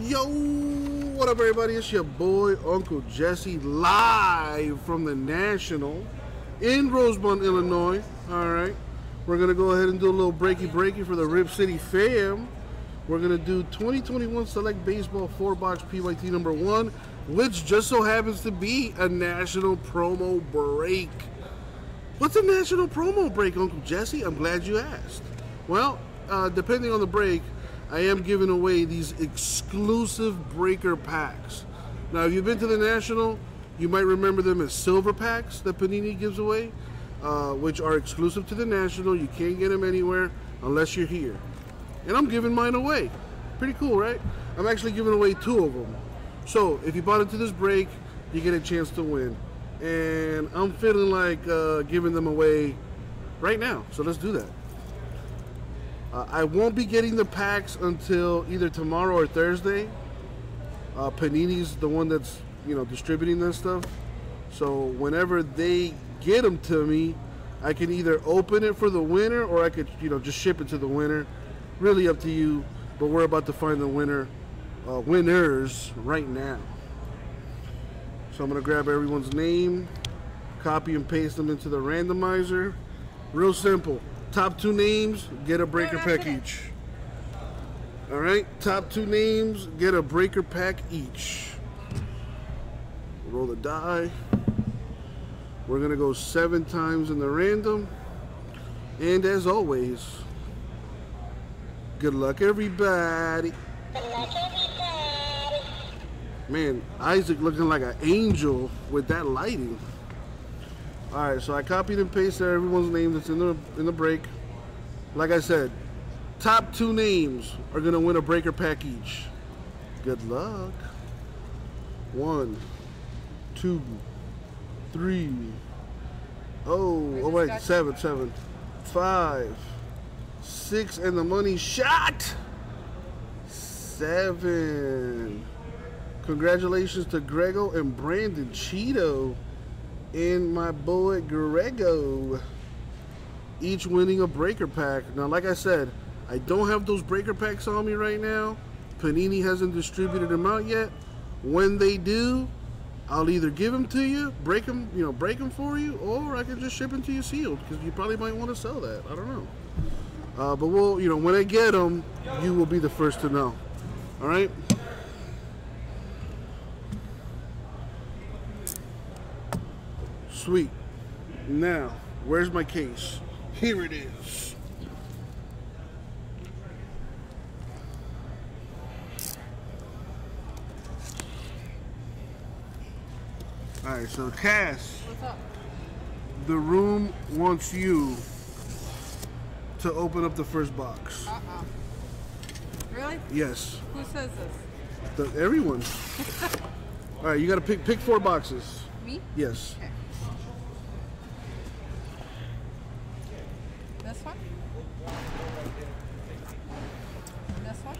Yo, what up, everybody? It's your boy, Uncle Jesse, live from the National in Rosemont, Illinois. All right, we're gonna go ahead and do a little breaky breaky for the Rip City fam. We're gonna do 2021 Select Baseball 4 Box PYT number one, which just so happens to be a national promo break. What's a national promo break, Uncle Jesse? I'm glad you asked. Well, uh, depending on the break, I am giving away these exclusive breaker packs. Now, if you've been to the National, you might remember them as silver packs that Panini gives away, uh, which are exclusive to the National. You can't get them anywhere unless you're here. And I'm giving mine away. Pretty cool, right? I'm actually giving away two of them. So, if you bought into this break, you get a chance to win. And I'm feeling like uh, giving them away right now. So, let's do that. Uh, I won't be getting the packs until either tomorrow or Thursday. Uh, Panini's the one that's you know distributing this stuff, so whenever they get them to me, I can either open it for the winner or I could you know just ship it to the winner. Really up to you, but we're about to find the winner, uh, winners right now. So I'm gonna grab everyone's name, copy and paste them into the randomizer. Real simple. Top two names, get a breaker pack each. All right, top two names, get a breaker pack each. Roll the die. We're gonna go seven times in the random. And as always, good luck everybody. Good luck everybody. Man, Isaac looking like an angel with that lighting. All right, so I copied and pasted everyone's name that's in the in the break. Like I said, top two names are gonna win a breaker pack each. Good luck. One, two, three. Oh, oh wait, seven, seven, five, six, and the money shot. Seven. Congratulations to Grego and Brandon Cheeto and my boy Grego. Each winning a breaker pack. Now, like I said, I don't have those breaker packs on me right now. Panini hasn't distributed them out yet. When they do, I'll either give them to you, break them, you know, break them for you, or I can just ship them to you sealed because you probably might want to sell that. I don't know. Uh, but we'll, you know, when I get them, you will be the first to know. All right. Sweet. Now, where's my case? Here it is. Alright, so Cass. What's up? The room wants you to open up the first box. Uh-uh. Really? Yes. Who says this? The, everyone. Alright, you gotta pick pick four boxes. Me? Yes. Okay. This one? This one?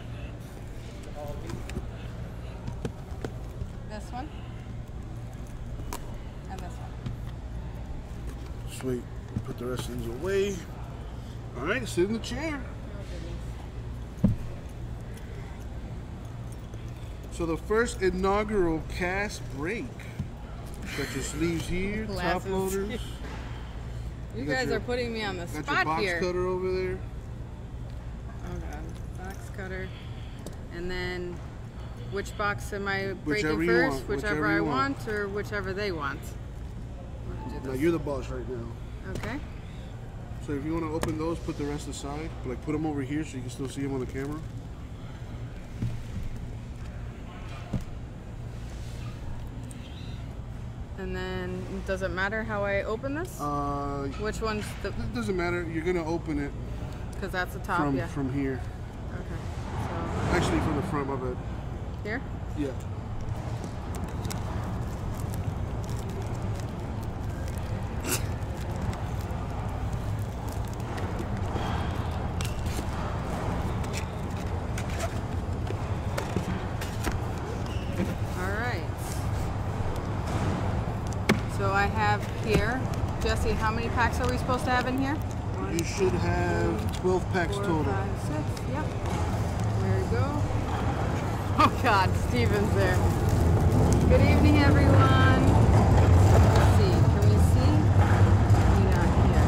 This one? And this one. Sweet. Put the rest of these away. Alright, sit in the chair. So the first inaugural cast break. Got your sleeves here, top loaders. You Got guys your- are putting me on the Got your spot box here. cutter over there. Oh god, box cutter. And then which box am I breaking you first? want, Whichever, whichever I want. want or whichever they want. I'm gonna do Now you're the boss right now. Okay. So if you want to open those, put the rest aside. Like put them over here so you can still see them on the camera. And then does it matter how I open this? Uh, Which one's the it doesn't matter. You're gonna open it because that's the top, from yeah. from here. Okay. So. Actually, from the front of it. Here? Yeah. All right. So I have here, Jesse, how many packs are we supposed to have in here? You should have 12 packs four, total. five, six. Yep. There you go. Oh God, Steven's there. Good evening, everyone. Let's see. Can we see? We not here.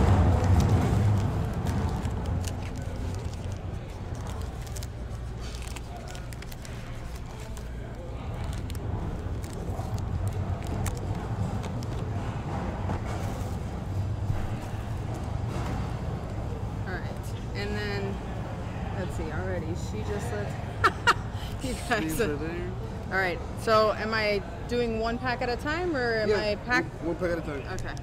All right, and then let's see. Already, she just let. you guys. These are there. All right. So, am I doing one pack at a time, or am I pack? One pack at a time. Okay.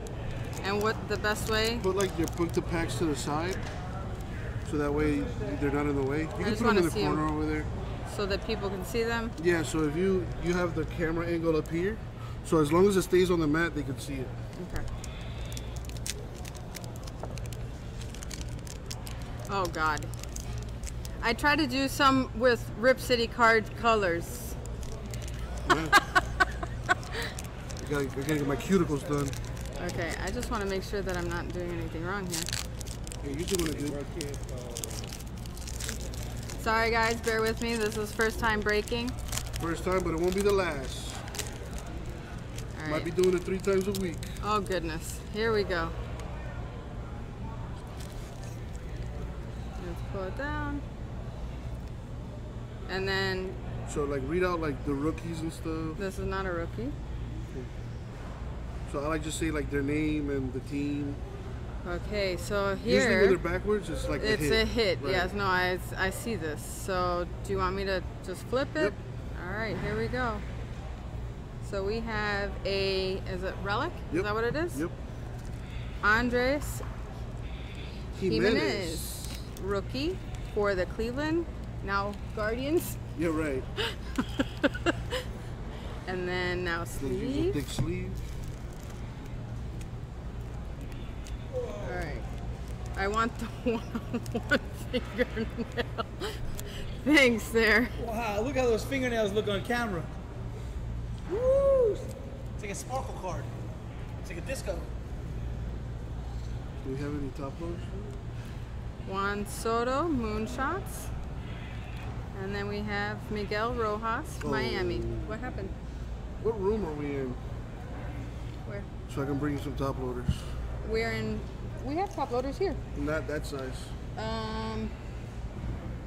And what the best way? Put like your put the packs to the side, so that way they're not in the way. You can just put them in the corner over there. so that people can see them. Yeah. So if you you have the camera angle up here, so as long as it stays on the mat, they can see it. Okay. Oh God. I try to do some with Rip City card colors. I gotta, I gotta get my cuticles done. Okay, I just want to make sure that I'm not doing anything wrong here. Yeah, you doing it good. Sorry guys, bear with me. This is first time breaking. First time, but it won't be the last. Might be doing it three times a week. Oh goodness. Here we go. Let's pull it down. And then So like read out like the rookies and stuff. this is not a rookie. So I like just say like their name and the team. Okay, so Usually when here they're backwards, it's like it's a hit. a hit. right? Yes, no, I, I see this. So do you want me to just flip it? Yep. All right, here we go. So we have a, is it Relic? Is that what it is? Yep. Andres Gimenez. Gimenez, rookie for the Cleveland, now Guardians. Yeah, right. And then now They use sleeve. thick sleeve. All right. I want the one-on-one fingernail. Thanks there. Wow, look how those fingernails look on camera. Woo! It's like a sparkle card. It's like a disco. Do we have any top loads? Juan Soto, Moonshots. And then we have Miguel Rojas, Miami. Oh. What happened? What room are we in? Where? So I can bring you some top loaders. We're in, we have top loaders here. Not that size. Um,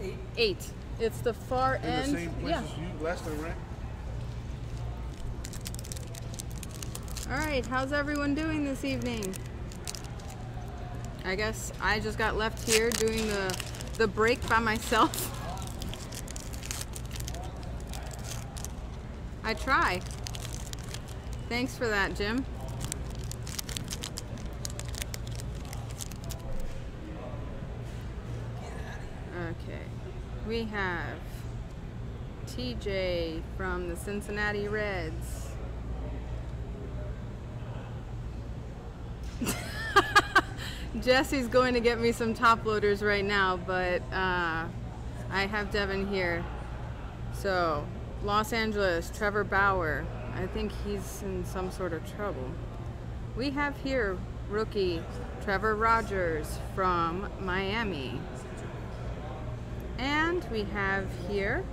eight. Eight. It's the far In end. the same place yeah. as you last time, right? All right, how's everyone doing this evening? I guess I just got left here doing the the break by myself. I try. Thanks for that, Jim. Okay. We have TJ from the Cincinnati Reds. Jesse's going to get me some top loaders right now, but uh, I have Devin here. So, Los Angeles, Trevor Bauer. I think he's in some sort of trouble. We have here rookie Trevor Rogers from Miami. And we have here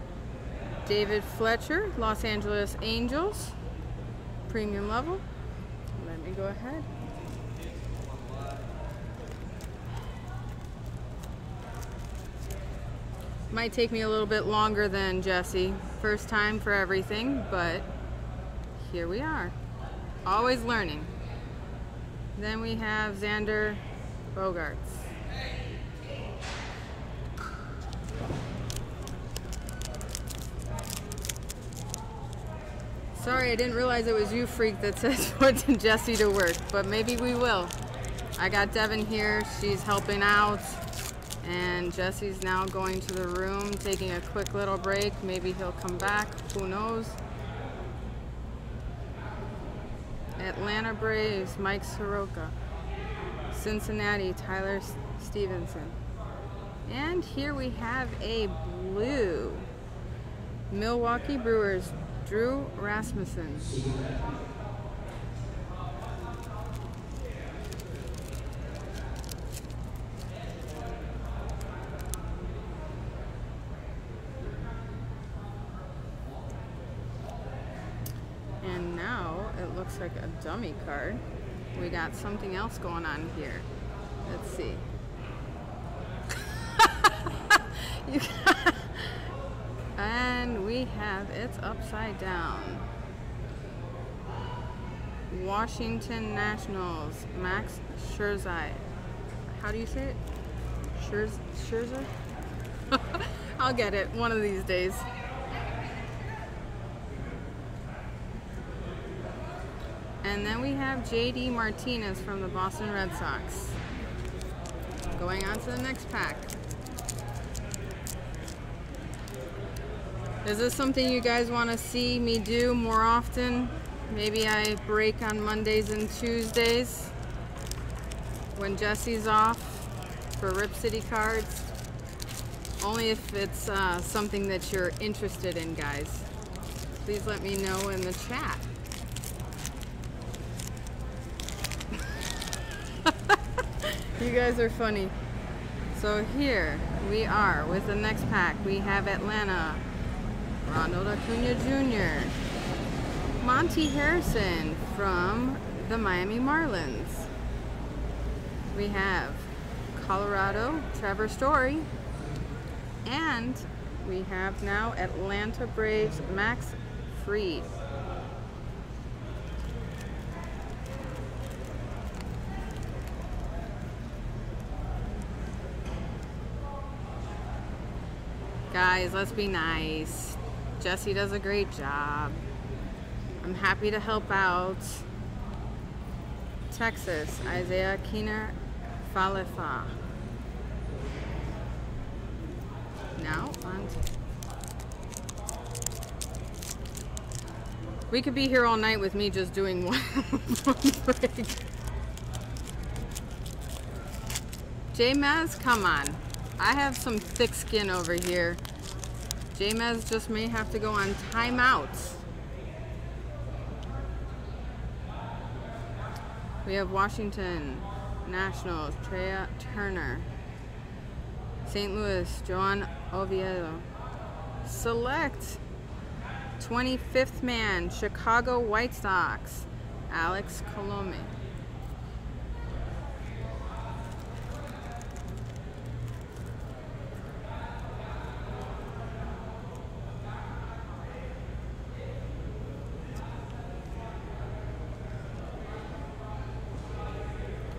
David Fletcher, Los Angeles Angels, premium level. Let me go ahead. Might take me a little bit longer than Jesse. First time for everything, but here we are. Always learning. Then we have Xander Bogaerts. Sorry, I didn't realize it was you, freak, that said put Jesse to work, but maybe we will. I got Devin here, she's helping out, and Jesse's now going to the room, taking a quick little break. Maybe he'll come back, who knows. Atlanta Braves, Mike Soroka. Cincinnati, Tyler Stephenson. And here we have a blue. Milwaukee Brewers, Drew Rasmussen. And now it looks like a dummy card. We got something else going on here. Let's see. you got, and we have it's upside down. Washington Nationals, Max Scherzer. How do you say it? Scherz- Scherzer? I'll get it one of these days. And then we have JD Martinez from the Boston Red Sox. Going on to the next pack. Is this something you guys want to see me do more often? Maybe I break on Mondays and Tuesdays when Jesse's off for Rip City cards. Only if it's uh, something that you're interested in, guys. Please let me know in the chat. You guys are funny. So here we are with the next pack. We have Atlanta, Ronald Acuna Jr., Monte Harrison from the Miami Marlins. We have Colorado, Trevor Story, and we have now Atlanta Braves, Max Fried. Guys, let's be nice. Jesse does a great job. I'm happy to help out. Texas, Isaiah Keener Falefa. Now on. We could be here all night with me just doing one, one break. J-Maz, come on. I have some thick skin over here. J-Maz just may have to go on timeout. We have Washington Nationals, Trea Turner. St. Louis, Johan Oviedo. Select 25th man, Chicago White Sox, Alex Colome.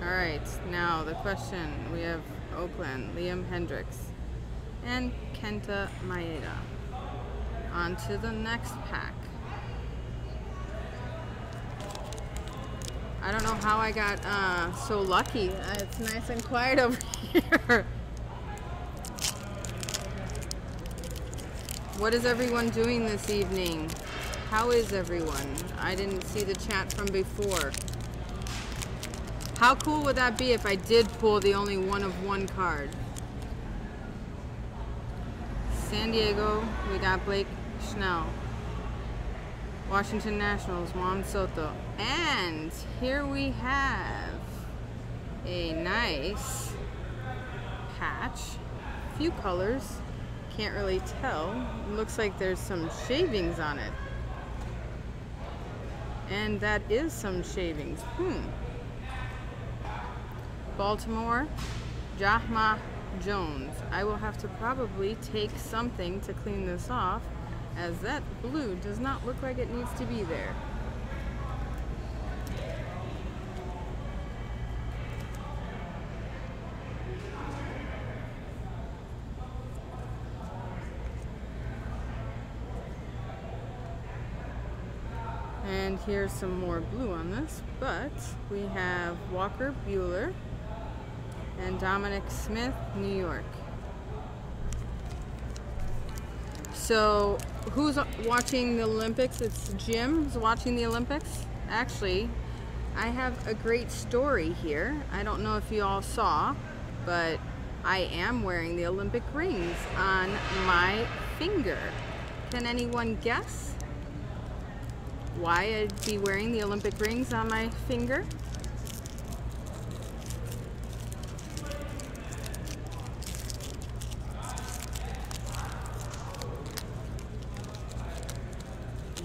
All right, now the question. We have Oakland, Liam Hendriks, and Kenta Maeda. On to the next pack. I don't know how I got uh, so lucky. Uh, it's nice and quiet over here. What is everyone doing this evening? How is everyone? I didn't see the chat from before. How cool would that be if I did pull the only one of one card? San Diego, we got Blake Snell. Washington Nationals, Juan Soto. And here we have a nice patch. A Few colors. Can't really tell. Looks like there's some shavings on it. And that is some shavings. Hmm. Baltimore, Jahmai Jones. I will have to probably take something to clean this off as that blue does not look like it needs to be there. And here's some more blue on this, but we have Walker Buehler and Dominic Smith, New York. So, who's watching the Olympics? It's Jim who's watching the Olympics. Actually, I have a great story here. I don't know if you all saw, but I am wearing the Olympic rings on my finger. Can anyone guess why I'd be wearing the Olympic rings on my finger?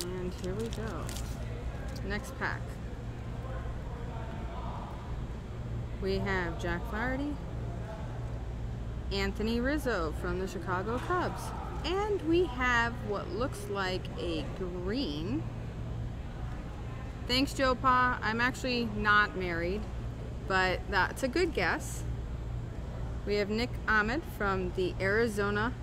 And here we go. Next pack. We have Jack Flaherty, Anthony Rizzo from the Chicago Cubs, and we have what looks like a green. Thanks, Joe Pa. I'm actually not married, but that's a good guess. We have Nick Ahmed from the Arizona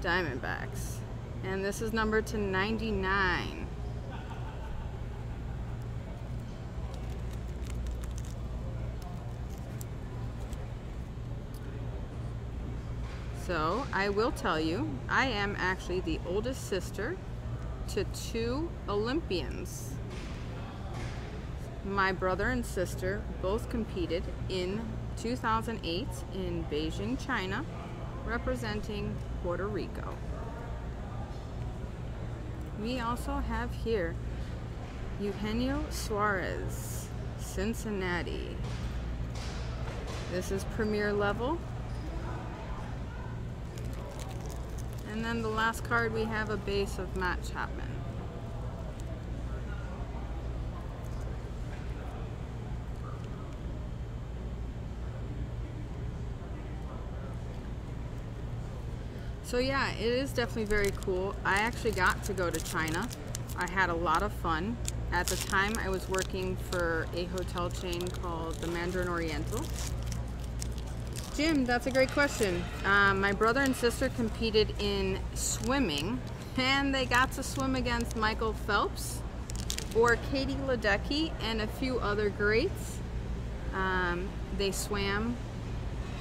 Diamondbacks. And this is number to 99. So I will tell you, I am actually the oldest sister to two Olympians. My brother and sister both competed in 2008 in Beijing, China, representing Puerto Rico. We also have here Eugenio Suarez, Cincinnati. This is premier level. And then the last card we have a base of Matt Chapman. So yeah, it is definitely very cool. I actually got to go to China. I had a lot of fun. At the time, I was working for a hotel chain called the Mandarin Oriental. Jim, that's a great question. Um, my brother and sister competed in swimming, and they got to swim against Michael Phelps or Katie Ledecky and a few other greats. Um, they swam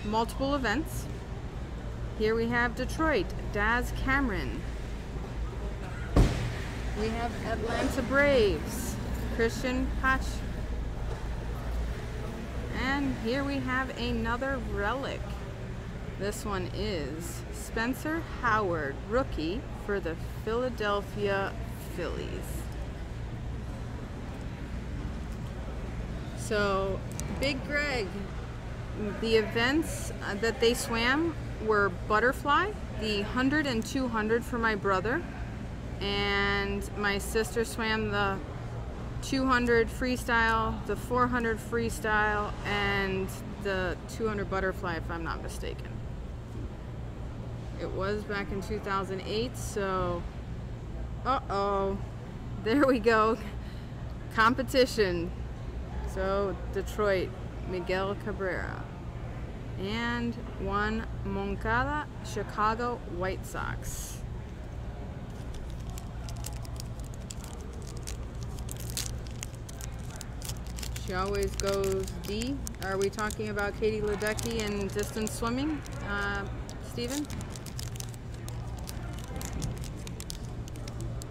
multiple events. Here we have Detroit, Daz Cameron. We have Atlanta Braves, Cristian Pache. And here we have another relic. This one is Spencer Howard, rookie for the Philadelphia Phillies. So, Big Greg, the events uh, that they swam were butterfly, the 100 and 200 for my brother, and my sister swam the 200 freestyle, the 400 freestyle, and the 200 butterfly, if I'm not mistaken. It was back in 2008, so uh oh, there we go. Competition. So, Detroit, Miguel Cabrera and Yoan Moncada Chicago White Sox. She always goes D. Are we talking about Katie Ledecky and distance swimming, uh, Stephen?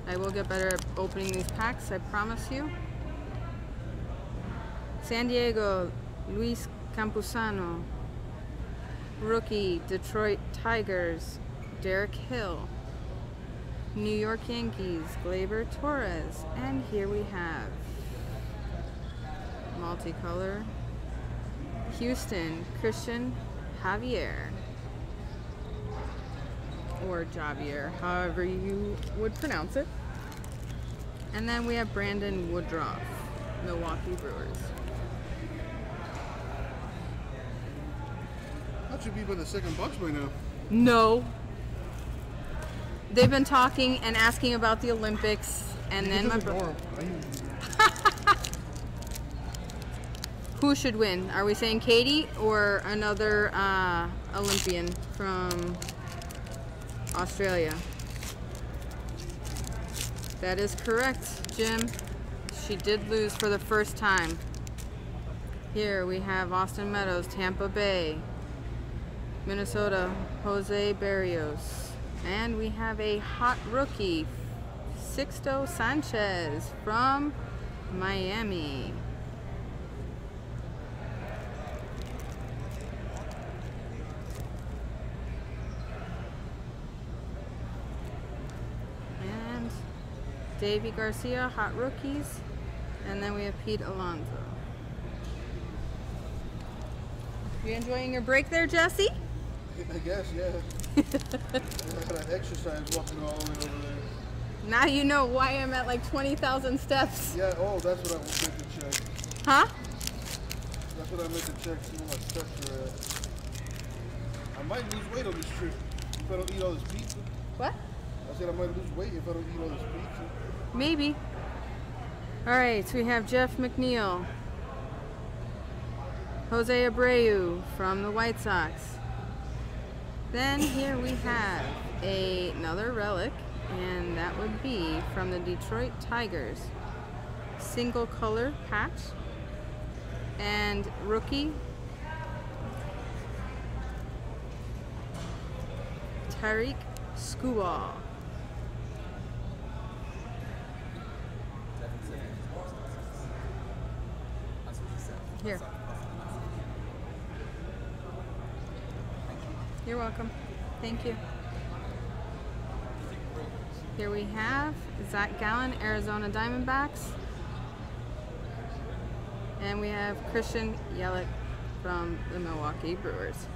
I will get better at opening these packs, I promise you. San Diego, Luis Campusano, Rookie, Detroit Tigers, Derek Hill. New York Yankees, Gleyber Torres. And here we have multicolor. Houston, Cristian Javier. Or Javier, however you would pronounce it. And then we have Brandon Woodruff, Milwaukee Brewers. That should be by the second box by now. No. They've been talking and asking about the Olympics, and then my bro- who should win? Are we saying Katie or another uh, Olympian from Australia? That is correct, Jim. She did lose for the first time. Here we have Austin Meadows, Tampa Bay, Minnesota, Jose Berrios. And we have a hot rookie, Sixto Sanchez from Miami. And Deivi Garcia, hot rookies. And then we have Pete Alonso. You enjoying your break there, Jesse? I guess, yeah. I gotta exercise walking all the way over there. Now you know why I'm at like 20,000 steps. Yeah, oh, that's what I was meant to check. Huh? That's what I meant to check, see where my steps are at. I might lose weight on this trip if I don't eat all this pizza. What? I said I might lose weight if I don't eat all this pizza. Maybe. All right, so we have Jeff McNeil, Jose Abreu from the White Sox. Then here we have a, another relic, and that would be from the Detroit Tigers. Single color patch. And rookie Tarik Skubal. Here. You're welcome. Thank you. Here we have Zach Gallen, Arizona Diamondbacks. And we have Christian Yelich from the Milwaukee Brewers.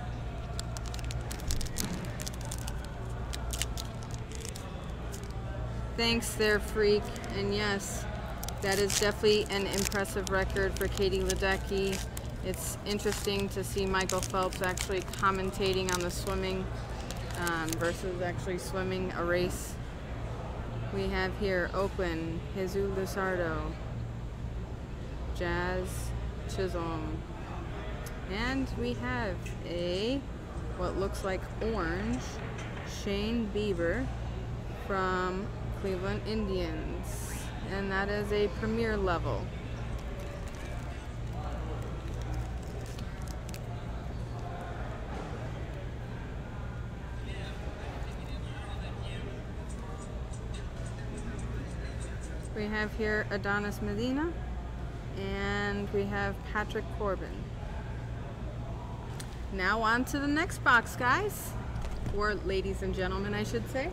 Thanks there, Freak. And yes, that is definitely an impressive record for Katie Ledecky. It's interesting to see Michael Phelps actually commentating on the swimming um, versus actually swimming a race. We have here Oakland, Jesus Luzardo, Jazz Chisholm, and we have a what looks like orange Shane Bieber from Cleveland Indians, and that is a premier level. We have here Adonis Medina, and we have Patrick Corbin. Now on to the next box, guys. Or ladies and gentlemen, I should say.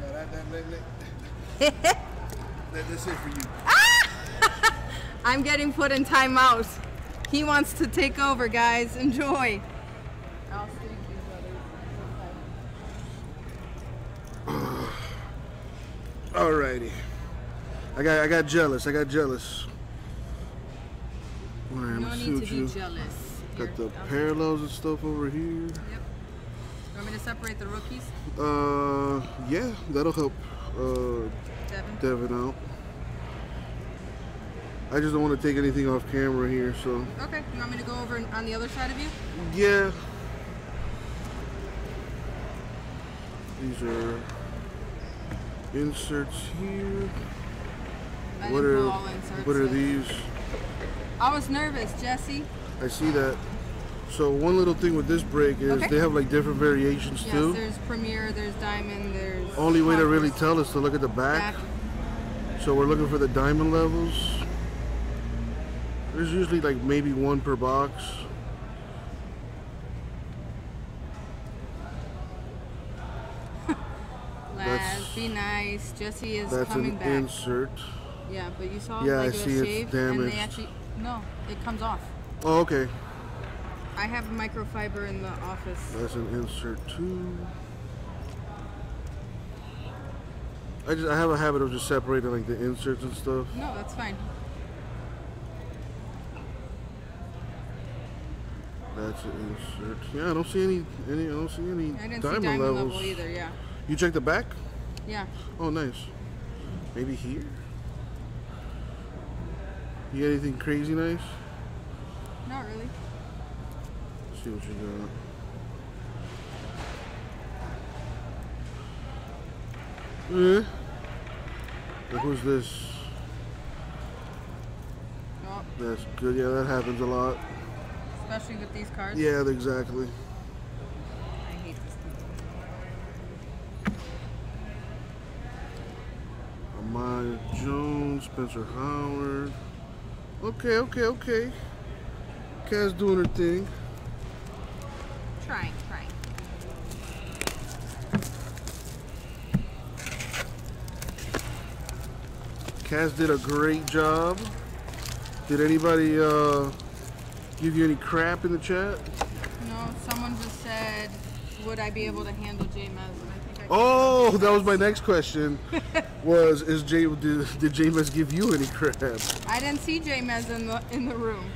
No, that, that, that, that's it for you. I'm getting put in timeout. He wants to take over, guys. Enjoy. I'll save these others. Alrighty. I got I got jealous. I got jealous. Alright, No let's need to what be you jealous. Got the I'll- parallels and stuff over here. Yep. You want me to separate the rookies, Uh, yeah, that'll help uh, Devin? Out. I just don't want to take anything off camera here, so Okay. You want me to go over on the other side of you? yeah. These are inserts here. I What are all inserts, what are these? I was nervous, Jesse. I see that. So one little thing with this break is Okay. they have like different variations Yes, too. there's Premier, there's Diamond, there's. Only way to really tell is to look at the back. Back. So we're looking for the diamond levels. There's usually like maybe one per box. Lads, be nice. Jesse is That's coming an back. insert. Yeah, but you saw Yeah, I like see it was it's shaved and they actually no, it comes off. Oh, okay. I have microfiber in the office. That's an insert too. I just I have a habit of just separating like the inserts and stuff. No, that's fine. That's an insert. Yeah, I don't see any any I don't see any I didn't diamond, see diamond levels. level either. Yeah, You check the back? yeah. Oh, nice. Maybe here. You got anything crazy nice? Not really. Let's see what you got. Eh? Like, who's this? Oh, That's good. Yeah, that happens a lot. especially with these cards. Yeah, exactly. I hate this thing. Amaya Jones, Spencer Howard. Okay, okay, okay. Kaz doing her thing. Trying, Kaz did a great job. Did anybody uh, give you any crap in the chat? No, someone just said, would I be able to handle J Mez? And I think I Oh, that was my next question. was is Jay did, did James give you any crap? I didn't see James in the in the room.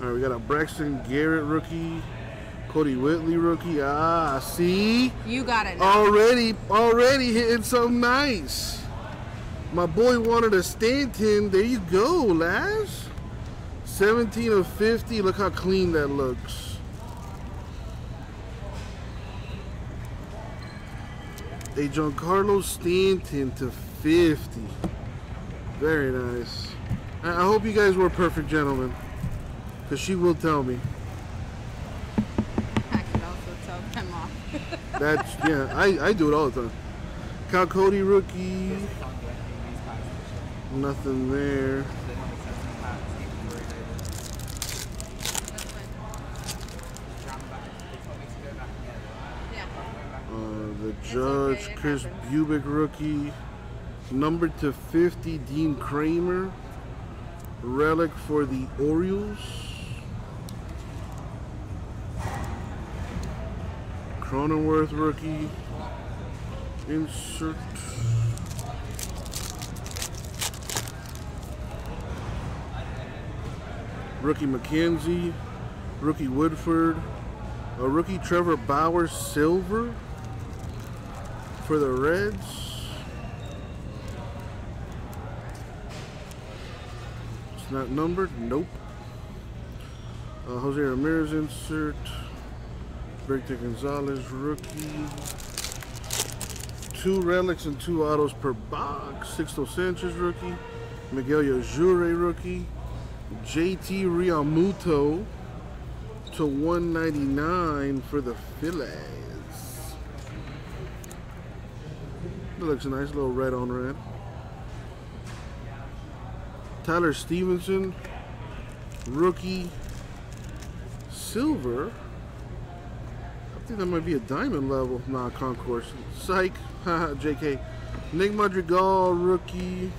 All right, we got a Braxton Garrett rookie, Kody Whitley rookie. Ah, see, You got it. Now. already already hitting something nice. My boy wanted a Stanton. There you go, Laz. 17 of 50. Look how clean that looks. A Giancarlo Stanton to 50. Very nice. I hope you guys were perfect gentlemen. Because she will tell me. I could also tell them off. That's, yeah, I, I do it all the time. Cal Cody rookie. Nothing there. Uh, the Judge, Chris. Bubic rookie. Number to 50, Dean Kremer. Relic for the Orioles. Cronenworth rookie. Insert. Rookie McKenzie. Rookie Woodford. A rookie Trevor Bauer silver for the Reds. It's not numbered. Nope. Uh, Jose Ramirez insert. Victor Gonzalez rookie. Two relics and two autos per box. Sixto Sanchez rookie. Miguel Yajure rookie. JT Realmuto to 199 for the Phillies. That looks a nice little red on red. Tyler Stephenson, rookie, silver. I think that might be a diamond level. Nah, concourse. Psych. JK. Nick Madrigal, rookie.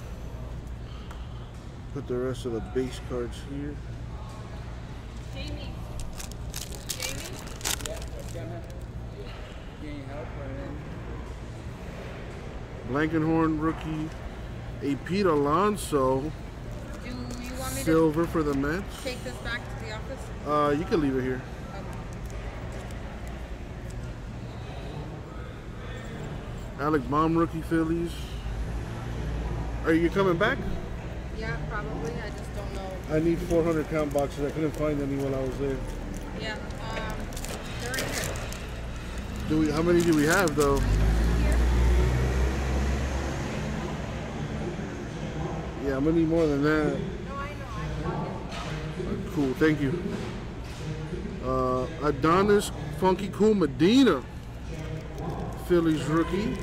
Put the rest of the base cards here. Jamie. Jamie? Blankenhorn, rookie. A Pete Alonso, Do you want me silver for the Mets. take this back to the office? Uh, you can leave it here. Alec Bohm, rookie Phillies. Are you coming back? Yeah, probably. I just don't know. I need 400 count boxes. I couldn't find any while I was there. Yeah. Um, they're in here. Do we? How many do we have though? Yeah, I'm gonna need more than that. No, I know. I Cool, thank you. Uh, Adonis Funky Cool Medina, Phillies rookie.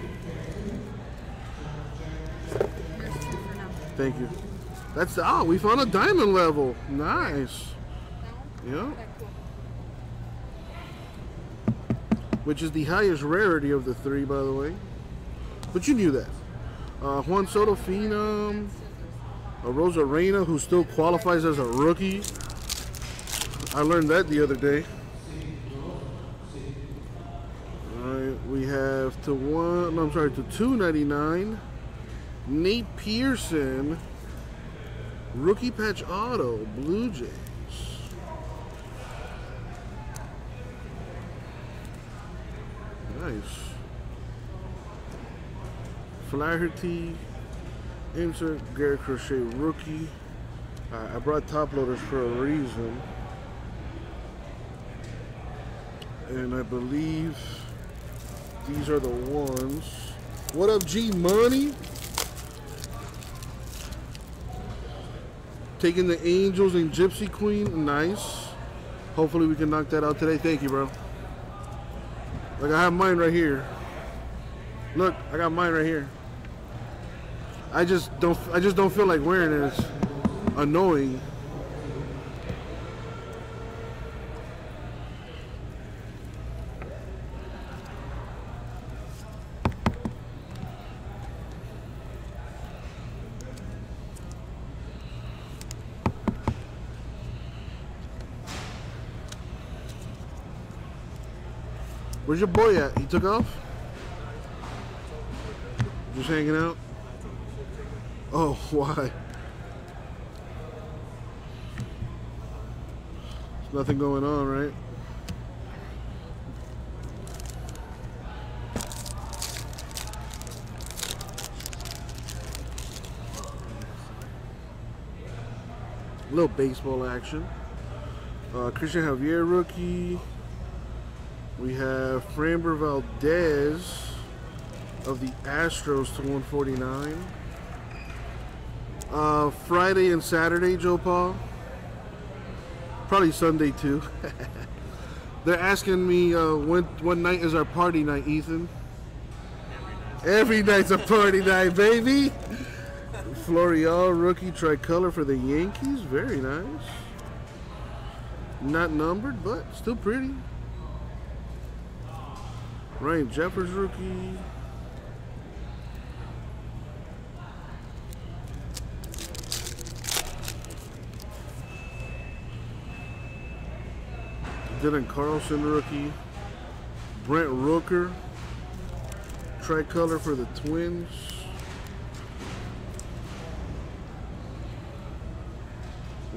Here's two for now. Thank you. That's ah, we found a diamond level. Nice. Yeah, which is the highest rarity of the three, by the way. But you knew that. Uh, Juan Soto Phenom, Arozarena, who still qualifies as a rookie. I learned that the other day. All right, we have to one. No, I'm sorry, to two ninety nine. Nate Pearson, rookie patch auto, Blue Jays. Nice. Flaherty, insert Garrett Crochet rookie. Uh, I brought top loaders for a reason. And I believe these are the ones. What up, G Money? Taking the Angels and Gypsy Queen. Nice. Hopefully we can knock that out today. Thank you, bro. Like I have mine right here. Look, I got mine right here. I just don't I just don't feel like wearing it. It's annoying. Where's your boy at? He took off? Just hanging out? Oh, why? There's nothing going on, right? little baseball action. Uh, Cristian Javier rookie. We have Framber Valdez of the Astros to 149. Uh, Friday and Saturday, Joe Paul. Probably Sunday too. They're asking me uh, when what night is our party night, Ethan. Every night's a party night, baby. Florial rookie tricolor for the Yankees. Very nice. Not numbered, but still pretty. Ryan Jeffers rookie. Dylan Carlson rookie. Brent Rooker. Tricolor for the Twins.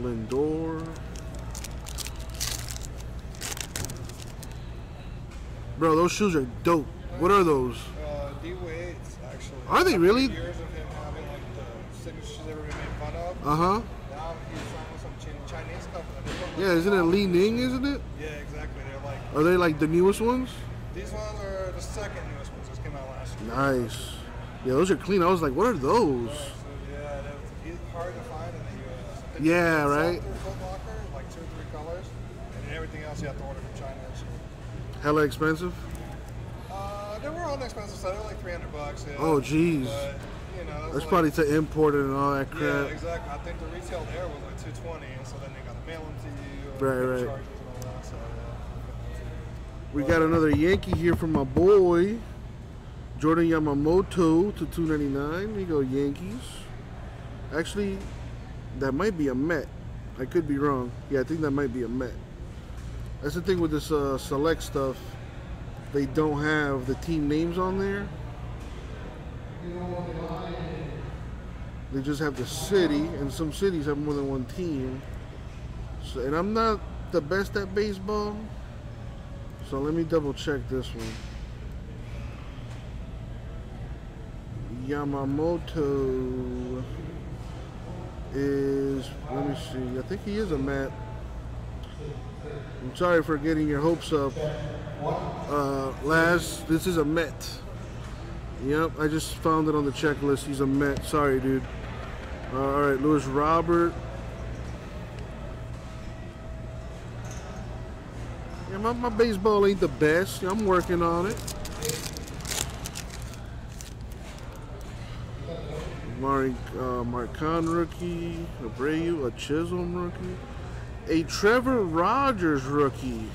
Lindor. Bro, those shoes are dope. What are those? Uh, D Wade's actually. Are they really? Years of him having like the signatures everybody made fun of. Uh huh. Now he's signed with some Chinese company. They put, like, Yeah, isn't it Li Ning, isn't it? Yeah, exactly. They're like Are they like the newest ones? these ones are the second newest ones. Just came out last year. Nice. Yeah, those are clean. I was like, what are those? So yeah, that hard to find in the U.S. They Yeah, right. through Foot Locker, like two or three colors, and everything else you have to order from China. So, Hella expensive. uh, they were on the expensive side. They were like 300 bucks. Yeah. Oh, jeez. You know, That's like- probably to import it and all that Yeah, crap. exactly. I think the retail there was like 220, and so then they got to mail them to you. Right, right. Charges and all that. So yeah. We got another Yankee here from my boy, Jordan Yamamoto to 299. There you go, Yankees. Actually, that might be a Met. I could be wrong. Yeah, I think that might be a Met. That's the thing with this uh, select stuff. They don't have the team names on there. They just have the city, and some cities have more than one team. So, and I'm not the best at baseball. So let me double check this one. Yamamoto is, let me see, I think he is a Met. I'm sorry for getting your hopes up. Uh, Laz, this is a Met. Yep, I just found it on the checklist. He's a Met. Sorry, dude. Uh, all right, Luis Robert. Yeah, my, my baseball ain't the best. I'm working on it. Mari, uh, Marcon rookie, Abreu, a Chisholm rookie, a Trevor Rogers rookie.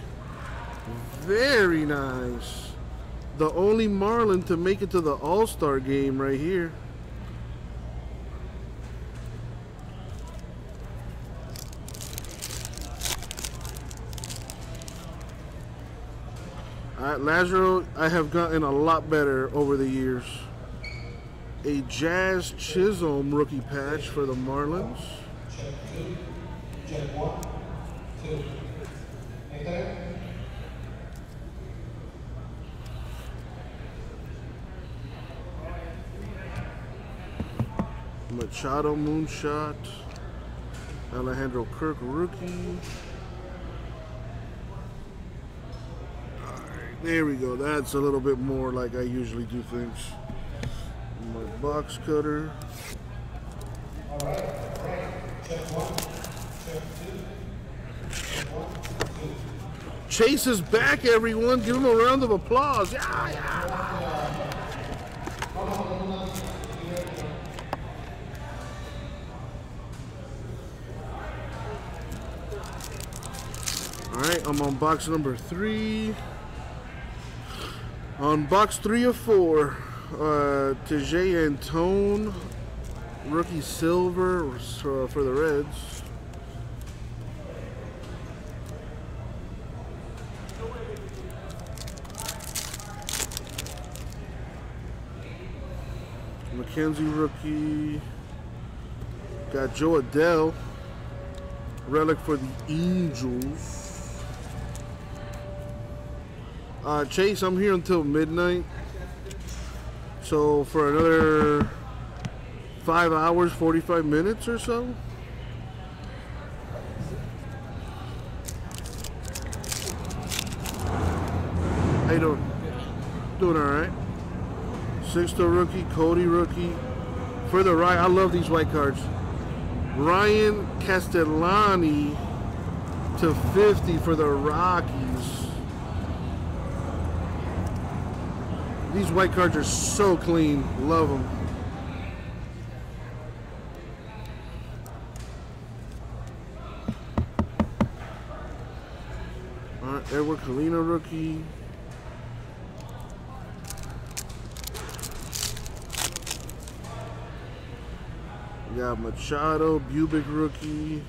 Very nice. The only Marlin to make it to the All Star game right here. All right, Lazaro, I have gotten a lot better over the years. A Jazz Chisholm rookie patch for the Marlins. Machado Moonshot. Alejandro Kirk rookie. There we go. That's a little bit more like I usually do things. My box cutter. Chase is back, everyone. Give him a round of applause. Yeah, yeah. All right, I'm on box number three. On box three of four, uh, Tejay Antone, rookie silver uh, for the Reds. McKenzie rookie. Got Jo Adell. Relic for the Angels. Uh, Chase, I'm here until midnight. So for another five hours, 45 minutes or so. How you doing? Doing all right. Rookie, Cody rookie. For the right, I love these white cards. Ryan Castellani to 50 for the Rockies. These white cards are so clean. Love them. All right, Edward Kalina rookie. We got Machado, Bubic rookie.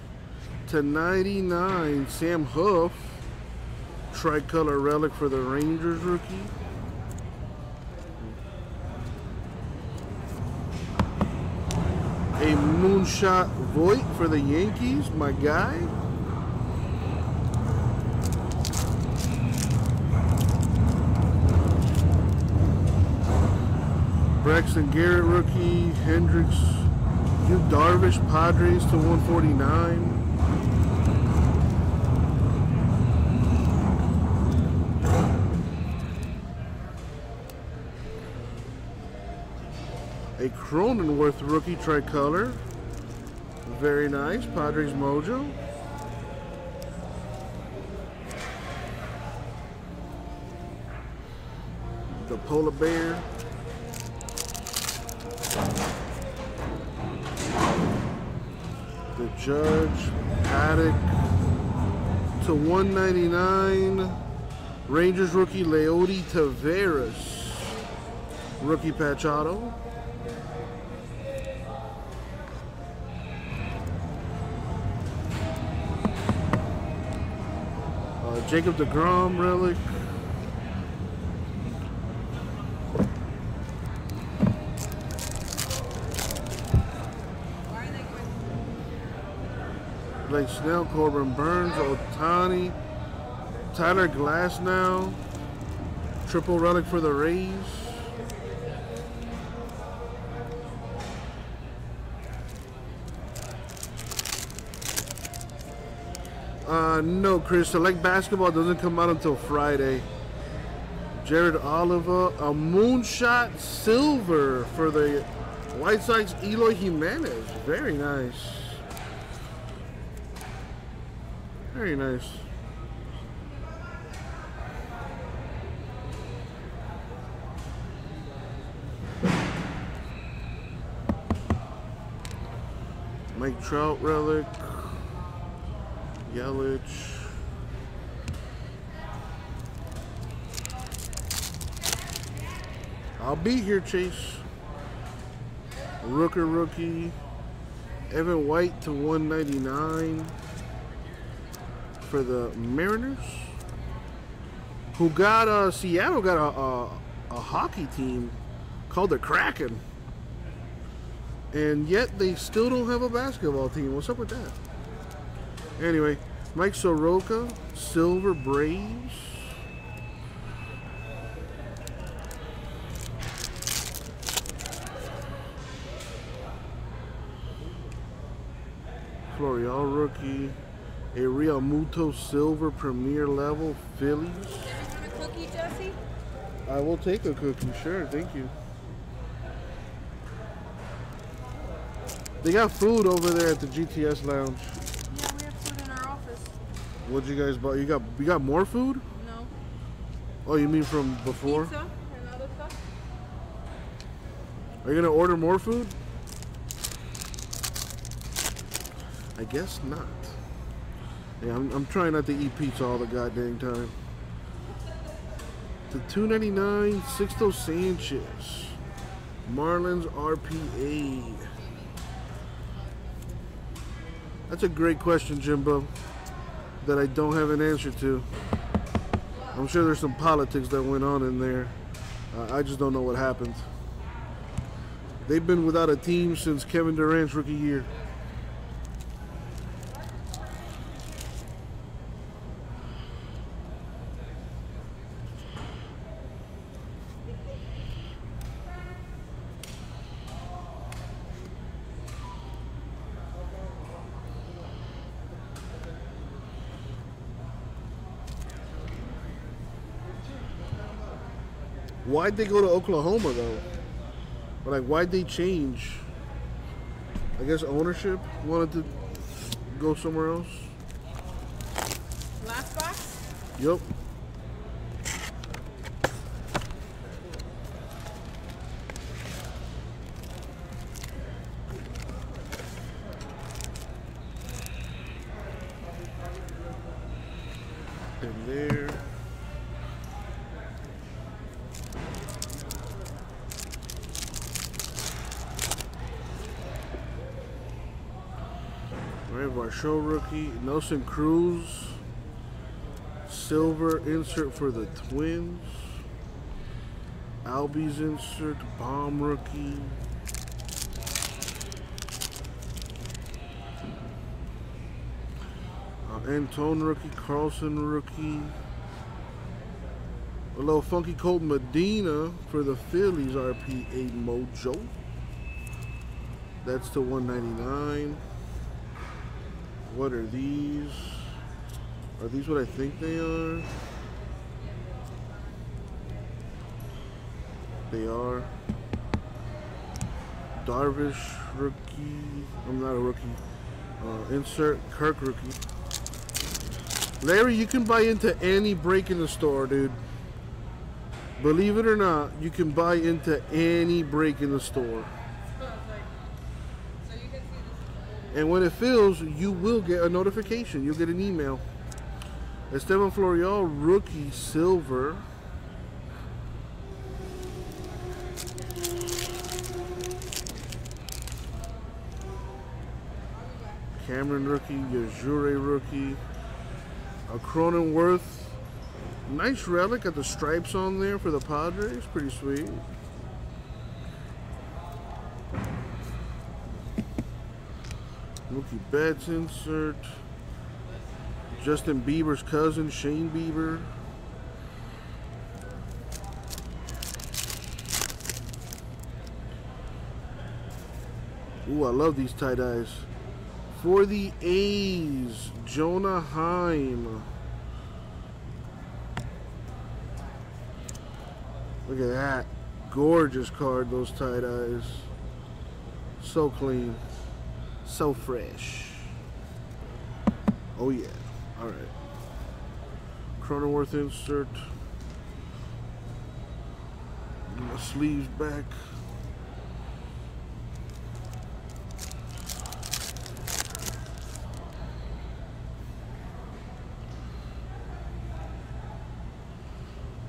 To 99, Sam Huff. Tricolor relic for the Rangers rookie. A Moonshot Voit for the Yankees, my guy. Braxton Garrett rookie, Hendricks, Yu Darvish Padres to 149. A Cronenworth rookie tricolor. Very nice. Padres Mojo. The Polar Bear. Judge. Paddock. To 199. Rangers rookie Leody Taveras. Rookie patch auto. Uh, Jacob DeGrom relic. Blake Snell, Corbin Burnes, Ohtani, Tyler Glasnow. Triple relic for the Rays. Uh, no, Chris. Select basketball doesn't come out until Friday. Jared Oliver, a moonshot silver for the White Sox. Eloy Jimenez, very nice. Very nice. Mike Trout relic. Yelich. I'll be here, Chase. Rooker rookie. Evan White to 199 for the Mariners. Who got uh Seattle got a, a a hockey team called the Kraken. And yet they still don't have a basketball team. What's up with that? Anyway, Mike Soroka, Silver Braves. Florial rookie. A Realmuto Silver Premier Level Phillies. a cookie, Jesse? I will take a cookie, sure, thank you. They got food over there at the GTS lounge. Yeah, we have food in our office. What'd you guys buy? You got you got more food? No. Oh, you mean from before? Pizza and other stuff? Are you gonna order more food? I guess not. Yeah, I'm, I'm trying not to eat pizza all the goddamn time. The 299 Sixto Sanchez. Marlins RPA. That's a great question, Jimbo, that I don't have an answer to. I'm sure there's some politics that went on in there. Uh, I just don't know what happened. They've been without a team since Kevin Durant's rookie year. Why'd they go to Oklahoma though? But Like, why'd they change? I guess ownership wanted to go somewhere else. Last box? Yep. And there. All right, our rookie Nelson Cruz. Silver insert for the Twins. Albies insert, Bohm rookie. Uh, Antone rookie, Carlson rookie. A little funky Colt Medina for the Phillies RPA Mojo. That's to 199. What are these? Are these what I think they are? They are. Darvish rookie. I'm not a rookie. Uh, insert Kirk rookie. Larry, you can buy into any break in the store, dude. Believe it or not, you can buy into any break in the store. And when it fills, you will get a notification. You'll get an email. Esteban Florial, rookie silver. Cameron rookie, Yajure rookie. A Cronenworth. Nice relic at the stripes on there for the Padres. Pretty sweet. Mookie Betts insert. Justin Bieber's cousin, Shane Bieber. Ooh, I love these tie dyes. For the A's, Jonah Heim. Look at that. Gorgeous card, those tie dyes. So clean. So fresh. Oh yeah. Alright. Cronenworth insert. My sleeves back.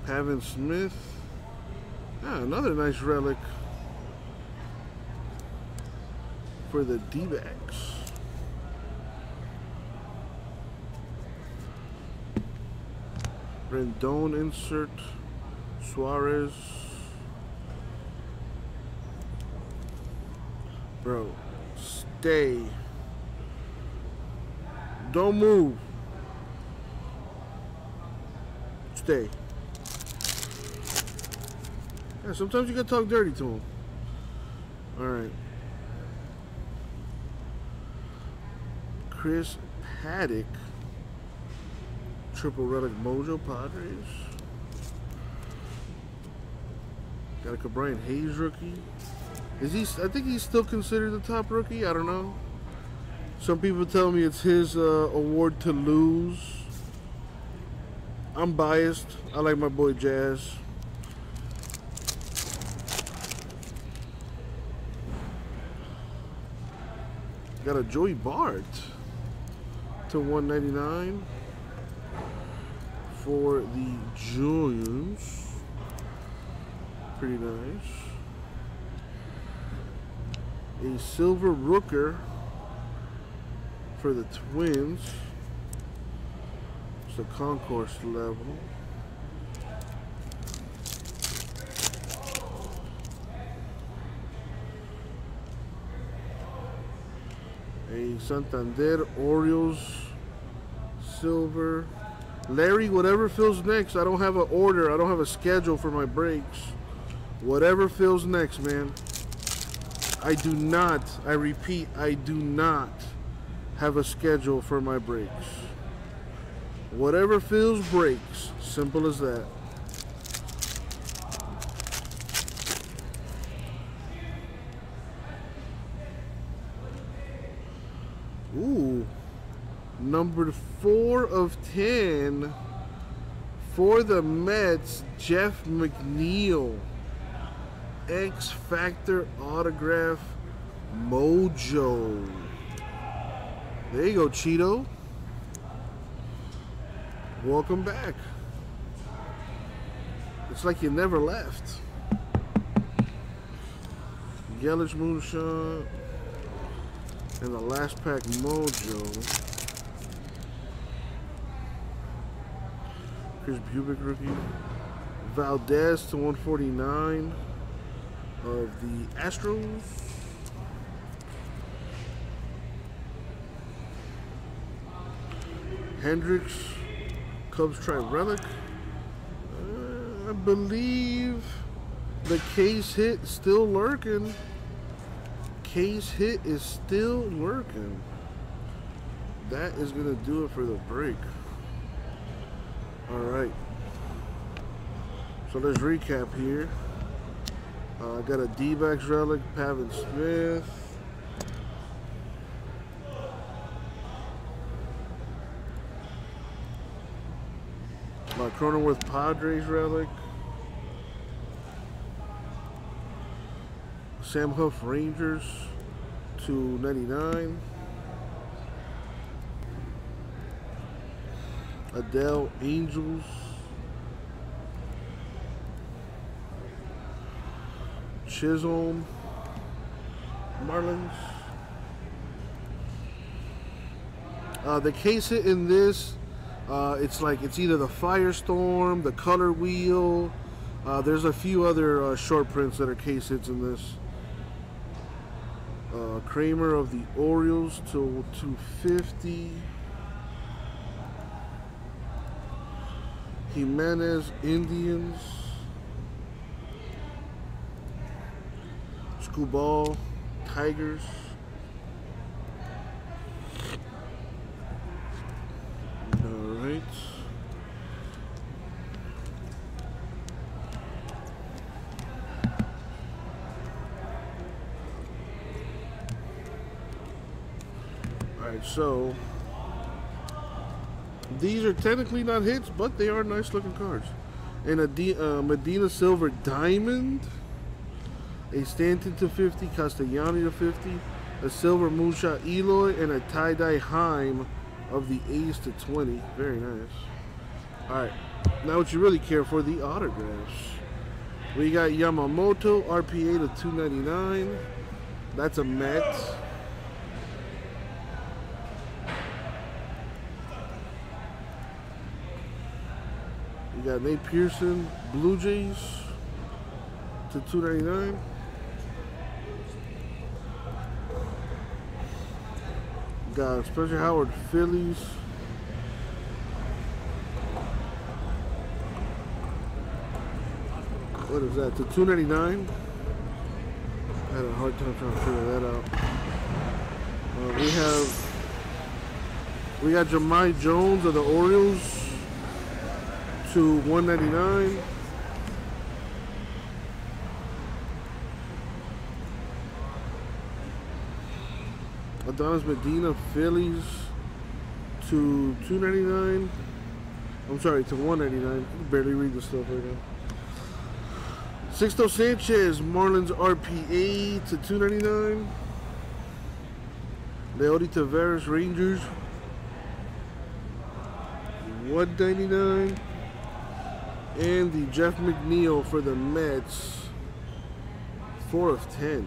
Pavin Smith. Ah, another nice relic for the D-backs. Rendon insert. Suarez. Bro, stay. Don't move. Stay. Yeah, sometimes you gotta talk dirty to him. Alright. Chris Paddock. Triple Relic Mojo Padres. Got a Ke'Bryan Hayes rookie. Is he? I think he's still considered the top rookie. I don't know. Some people tell me it's his uh, award to lose. I'm biased. I like my boy Jazz. Got a Joey Bart to 199 for the Julians. Pretty nice. A silver Rooker for the Twins. It's the concourse level. A Santander Orioles silver. Larry, whatever fills next. I don't have an order. I don't have a schedule for my breaks. Whatever fills next, man. I do not, I repeat, I do not have a schedule for my breaks. Whatever fills breaks. Simple as that. Ooh. Number four of ten for the Mets, Jeff McNeil. X Factor autograph Mojo. There you go, Cheeto. Welcome back. It's like you never left. Yelich Moonshot. And the last pack Mojo. Kris Bubic rookie. Valdez to 149 of the Astros. Hendricks, Cubs try relic. Uh, I believe the case hit still lurking. Case hit is still lurking. That is gonna do it for the break. All right. So let's recap here. I uh, got a D-backs relic, Pavin Smith. My Cronenworth Padres relic. Sam Huff Rangers to 99. Adell Angels. Chisholm, Marlins. Uh, the case in this, uh, it's like it's either the Firestorm, the Color Wheel. Uh, there's a few other uh, short prints that are case hits in this. Uh, Kremer of the Orioles to 250. Jimenez Indians. Skubal Tigers. All right. All right, so these are technically not hits, but they are nice looking cards. And a D, uh, Medina Silver Diamond, a Stanton to 50, Castellani to 50, a Silver Moonshot Eloy, and a tie-dye Heim of the A's to 20. Very nice. Alright, now what you really care for, the autographs. We got Yamamoto, RPA to 299. That's a Met. Got Nate Pearson, Blue Jays to 299. Got Spencer Howard, Phillies. What is that? To 299. I had a hard time trying to figure that out. Uh, we have we got Jahmai Jones of the Orioles to 199. Adonis Medina Phillies to 299. I'm sorry, to 199. I barely read the stuff right now. Sixto Sanchez, Marlins RPA to 299. Leody Taveras, Rangers, 199. And the Jeff McNeil for the Mets, 4 of 10.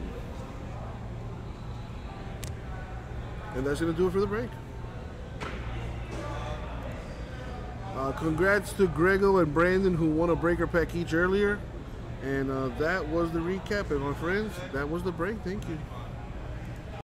And that's going to do it for the break. Uh, congrats to Grego and Brandon who won a breaker pack each earlier. And uh, that was the recap. And my friends, that was the break. Thank you.